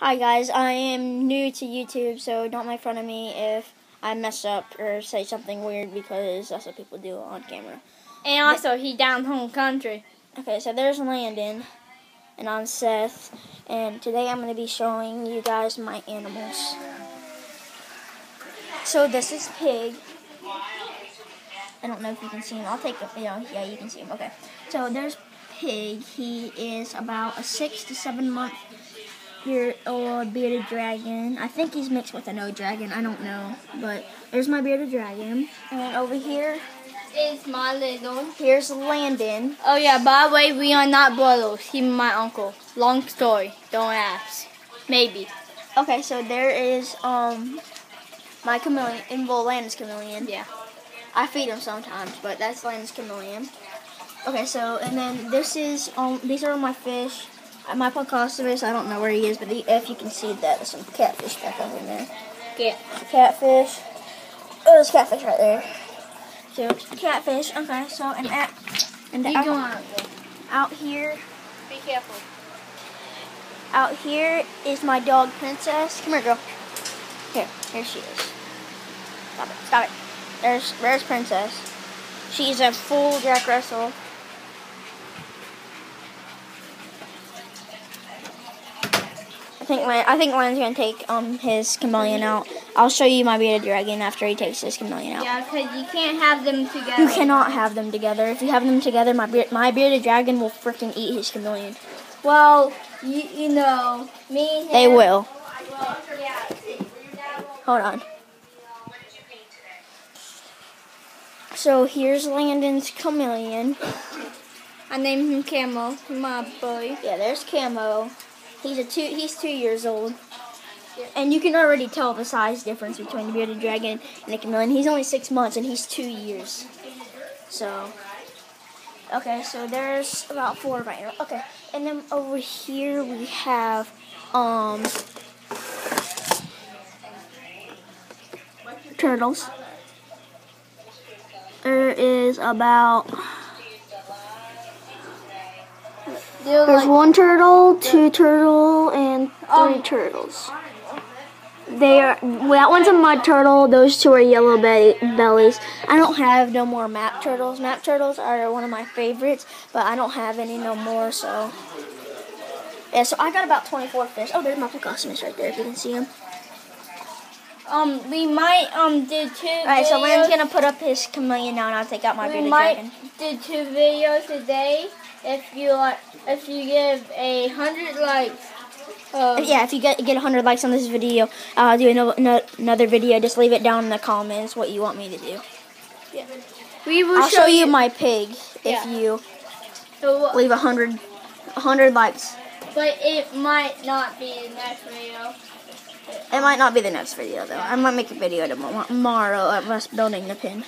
Hi guys, I am new to YouTube, so don't make fun of me if I mess up or say something weird because that's what people do on camera. And also, he down home country. Okay, so there's Landon, and I'm Seth, and today I'm going to be showing you guys my animals. So this is Pig. I don't know if you can see him. I'll take a, you know, yeah, you can see him. Okay, so there's Pig. He is about a six to seven month year old bearded dragon. I think he's mixed with a no dragon. I don't know, but there's my bearded dragon. And then over here Is my little. Here's Landon. Oh yeah, by the way, we are not brothers. He's my uncle. Long story. Don't ask. Maybe. Okay, so there is um my chameleon, and well, Landon's chameleon. Yeah. I feed him sometimes, but that's Landon's chameleon. Okay, so and then this is um these are my fish. Uh, My Poncosaurus, I don't know where he is, but if you can see that, there's some catfish back over there. Yeah. Catfish. Oh, there's catfish right there. So catfish. Okay, so and at and Be out, out here, Be careful. out here is my dog Princess. Come here, girl. Here, here she is. Stop it, stop it. There's there's Princess. She's a full Jack Russell. I think I think Lan's gonna take um his chameleon out. I'll show you my bearded dragon after he takes his chameleon out. Yeah, because you can't have them together. You cannot have them together. If you have them together, my beard, my bearded dragon will freaking eat his chameleon. Well, you, you know, me and They will. Well, yeah. Hold on. So here's Landon's chameleon. I named him Camo, my boy. Yeah, there's Camo. He's a two. He's two years old, and you can already tell the size difference between the bearded dragon and the chameleon. He's only six months, and he's two years. So, okay, so there's about four right now. Okay, and then over here we have um turtles. There is about They're There's one turtle, two turtle, and three Um, turtles. They are well, that one's a mud turtle. Those two are yellow be- bellies. I don't have no more map turtles. Map turtles are one of my favorites, but I don't have any no more. So yeah, so I got about 24 fish. Oh, there's my Pocosmus right there. If you can see him. um, we might um do two. All right, so Land's gonna put up his chameleon now, and I'll take out my We bearded might dragon. do two videos today if you like. If you give a hundred likes. Um, Yeah, if you get get 100 likes on this video, I'll do another another video. Just leave it down in the comments what you want me to do. Yeah, We will I'll show you my pig if Yeah. you So, leave a hundred, a hundred likes. but it might not be in next video. It might not be the next video though. I might make a video tomo- tomorrow of us building the pin.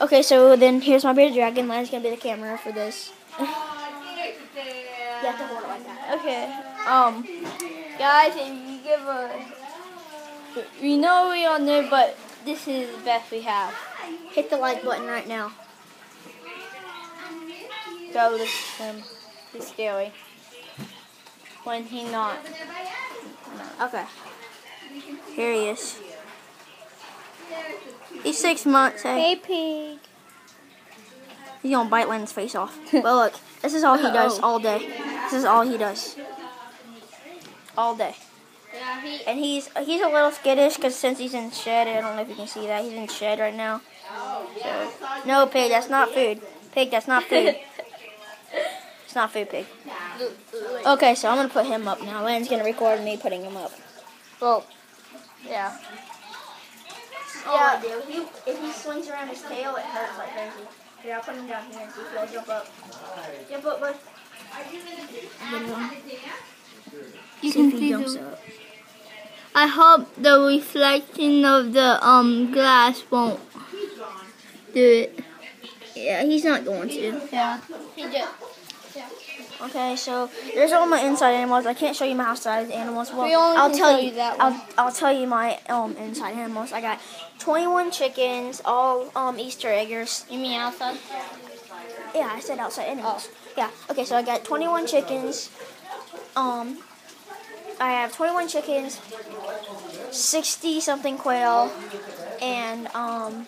Okay, so then here's my bearded dragon. Lan's gonna be the camera for this. You have to hold it like that. Okay. Um, guys, if you give a, we know we are new, but this is the best we have. Hit the like button right now. Go this him. He's scary. When he not. Okay. Here he is. He's six months. Hey. Hey, pig. He's gonna bite Len's face off. but look, this is all he does Oh. all day. This is all he does. All day. Yeah, he. And he's he's a little skittish because since he's in shed, I don't know if you can see that he's in shed right now. So no pig, that's not food. Pig, that's not food. It's not food, pig. Okay, so I'm gonna put him up now. Land's gonna record me putting him up. Well, yeah. Oh, yeah, dude. He, if he swings around his tail, it hurts like crazy. Here, I'll put him down here and see if he'll jump up. Jump up, bud. You can see the- I hope the reflection of the um glass won't do it. Yeah, he's not going to. Yeah. He did. Okay, so there's all my inside animals. I can't show you my outside animals. Well, We only I'll can tell you you that I'll. I'll tell you my um inside animals. I got 21 chickens, all um Easter eggers. You mean outside? Yeah, I said outside animals. Yeah. Okay, so I got 21 chickens, um, I have 21 chickens, 60 something quail, and um,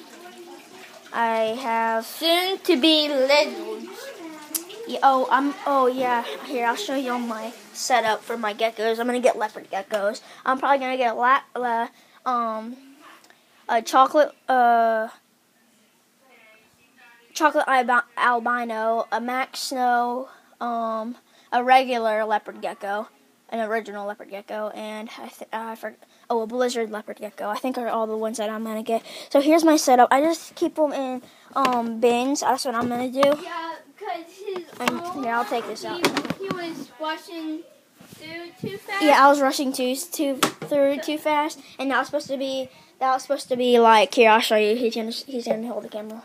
I have Soon to be little. Yeah, oh, I'm. Oh, yeah. Here, I'll show you my setup for my geckos. I'm gonna get leopard geckos. I'm probably gonna get a la, la um, a chocolate, uh, chocolate albino, a Mack snow, um, a regular leopard gecko, an original leopard gecko, and I th- I forgot. Oh, a blizzard leopard gecko. I think are all the ones that I'm gonna get. So here's my setup. I just keep them in um bins. That's what I'm gonna do. Yeah, because his own- here, I'll take this out. He, he was watching through too fast. Yeah, I was rushing too too through too fast, and that was supposed to be that was supposed to be like here. I'll show you. He's gonna he's gonna hold the camera.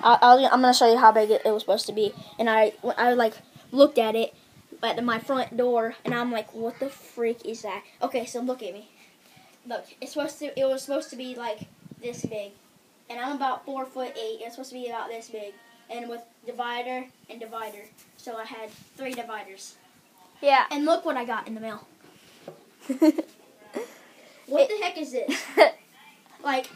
I'll, I'll I'm gonna show you how big it, it was supposed to be, and I I like looked at it at my front door, and I'm like, what the freak is that? Okay, so look at me. Look, it's supposed to it was supposed to be like this big, and I'm about four foot eight. It's supposed to be about this big, and with divider and divider. So I had three dividers. Yeah. And look what I got in the mail. what the heck is this? Like,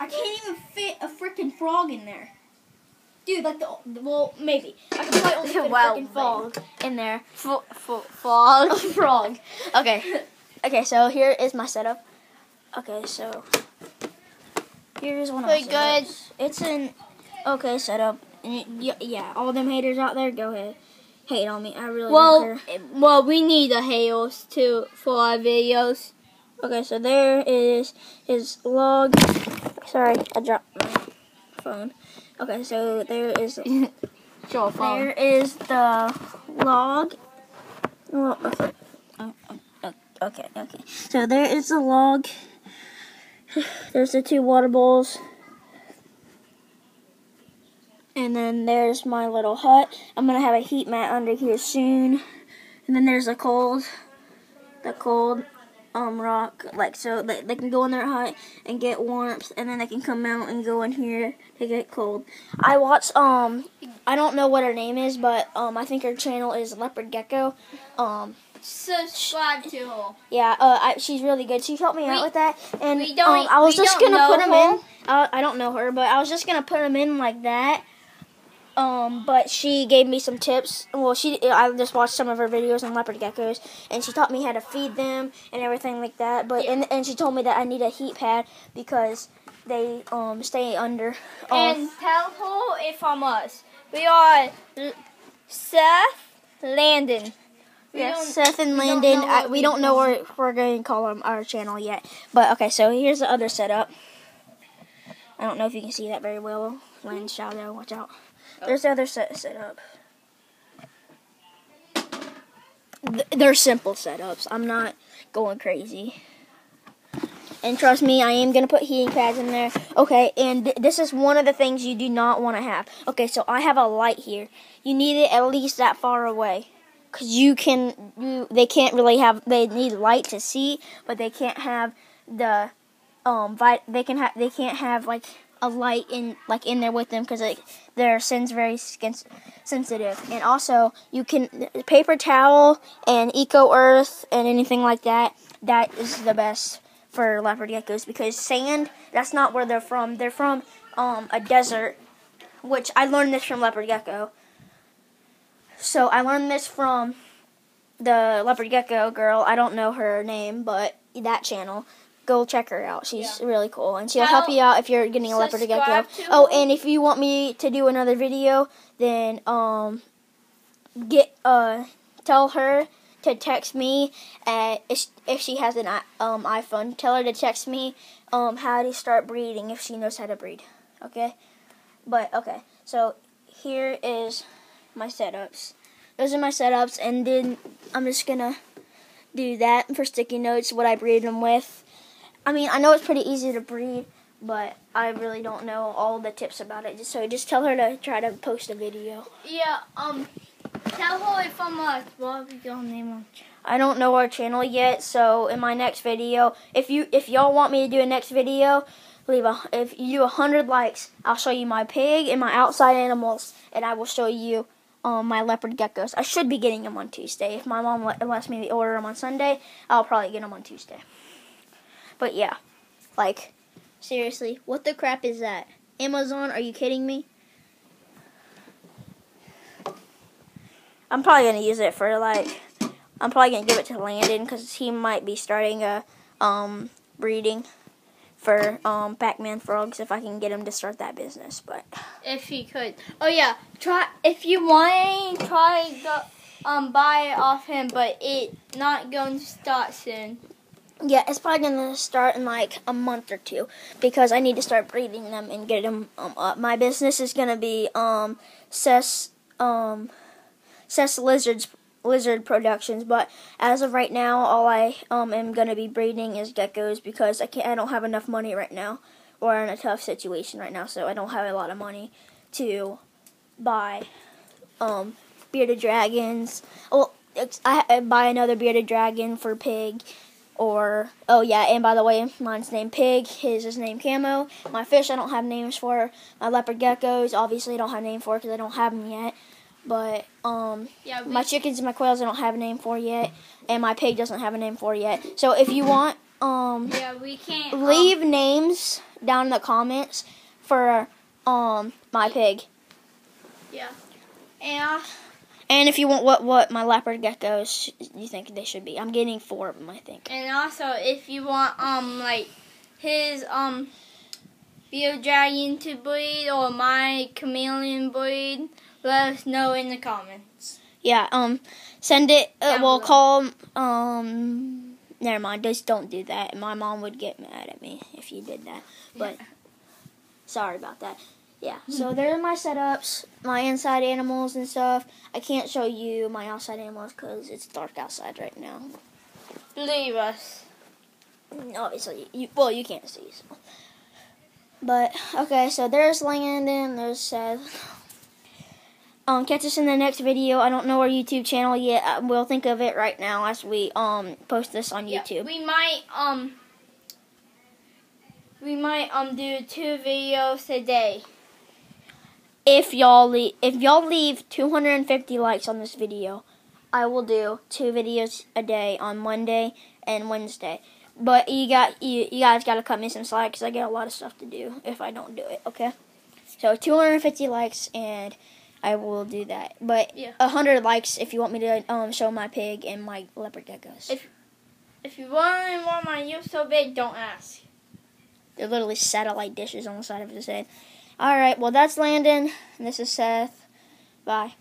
I can't even fit a freaking frog in there. Dude, like the well, maybe I could probably only fit a freaking frog in there. F- f- fog. Frog. Okay. Okay. So here is my setup. Okay. So here's one of my Pretty good. It's an okay y- y- yeah, all them haters out there, go ahead, hate on me. I really don't Well, care. well, we need the hails too for our videos. Okay, so there is his log. Sorry, I dropped my phone. Okay, so there is Sure, there is the log. Oh, okay. Oh, oh, okay, okay. So there is the log. There's the two water bowls. And then there's my little hut. I'm gonna have a heat mat under here soon. And then there's the cold, the cold um rock, like so they, they can go in their hut and get warmth, and then they can come out and go in here to get cold. I watched um I don't know what her name is, but um I think her channel is Leopard Gecko. Um Subscribe to her. yeah, uh, I, she's really good. She helped me We- out with that, and we don't- um, I was just gonna put them her. in. I, I don't know her, but I was just gonna put them in like that. Um, but she gave me some tips. Well, she I just watched some of her videos on leopard geckos, and she taught me how to feed them and everything like that. But and and she told me that I need a heat pad because they um stay under. Um, And tell her I'm us. We are Seth Landon. We Yes, don't- Seth and we don't Landon. know I, we we don't know what we're going to call them, our channel yet. But okay, so here's the other setup. I don't know if you can see that very well. Land shadow, watch out. There's the other set setup. Th- They're simple setups. I'm not going crazy. And trust me, I am going to put heating pads in there. Okay, and th- this is one of the things you do not want to have. Okay, so I have a light here. You need it at least that far away. Cause you can, you they can't really have. They need light to see, but they can't have the, um, vi- they can have. They can't have like a light in like in there with them because like their skin's very skin sensitive. And also, you can paper towel and eco earth and anything like that. That is the best for leopard geckos because sand. That's not where they're from. They're from um a desert, which I learned this from leopard gecko. So I learned this from the leopard gecko girl. I don't know her name, but that channel. Go check her out. She's Yeah. really cool, and she'll help you out if you're getting a leopard gecko. Oh, and if you want me to do another video, then um, get uh, tell her to text me at if, if she has an um iPhone. Tell her to text me um how to start breeding if she knows how to breed. Okay, but okay. So here is my setups. Those are my setups, and then I'm just gonna do that for sticky notes. What I breed them with. I mean, I know it's pretty easy to breed, but I really don't know all the tips about it. So just tell her to try to post a video. Yeah, um, tell her it from us. What your name on? I don't know our channel yet, so in my next video, if you if y'all want me to do a next video, leave a if you do a hundred likes, I'll show you my pig and my outside animals, and I will show you um, my leopard geckos. I should be getting them on Tuesday. If my mom let, lets me to order them on Sunday, I'll probably get them on Tuesday. But yeah, like seriously, what the crap is that? Amazon? Are you kidding me? I'm probably gonna use it for like. I'm probably gonna give it to Landon because he might be starting a um, breeding for um, Pac-Man frogs if I can get him to start that business. But if he could, oh yeah, try if you want, try go, um buy it off him, but it not going to start soon. Yeah, it's probably gonna start in like a month or two because I need to start breeding them and get them um, up. My business is gonna be um, Cess um, Cess Lizards lizard productions but as of right now all I um am gonna be breeding is geckos because I can't I don't have enough money right now or in a tough situation right now so I don't have a lot of money to buy um bearded dragons well I buy another bearded dragon for pig or oh yeah and by the way mine's named pig his is named camo. My fish I don't have names for. My leopard geckos obviously I don't have a name for because I don't have them yet. But um, yeah, my chickens and my quails I don't have a name for yet, and my pig doesn't have a name for yet. So if you want, um, yeah, we can't leave um, names down in the comments for um my pig. Yeah, and and if you want what what my leopard geckos you think they should be, I'm getting four of them I think. And also if you want um like his um Bio Dragon to breed or my chameleon breed let us know in the comments. Yeah, um, send it. Uh, we'll call. Um, never mind. Just don't do that. My mom would get mad at me if you did that. But yeah. sorry about that. Yeah. So there are my setups, my inside animals and stuff. I can't show you my outside animals because it's dark outside right now. Leave us. Obviously, you well you can't see. So. But okay, so there's Landon. There's Seth. Um, catch us in the next video. I don't know our YouTube channel yet. We'll think of it right now as we um post this on YouTube. Yeah, we might um we might um do two videos a day. If y'all leave if y'all leave 250 likes on this video, I will do two videos a day on Monday and Wednesday. But you got you, you guys got to cut me some slack because I get a lot of stuff to do if I don't do it. Okay, so 250 likes and I will do that. But yeah. hundred likes if you want me to um, show my pig and my leopard geckos. If if you really want my you so big, don't ask. They're literally satellite dishes on the side of his head. All right, well that's Landon, and this is Seth. Bye.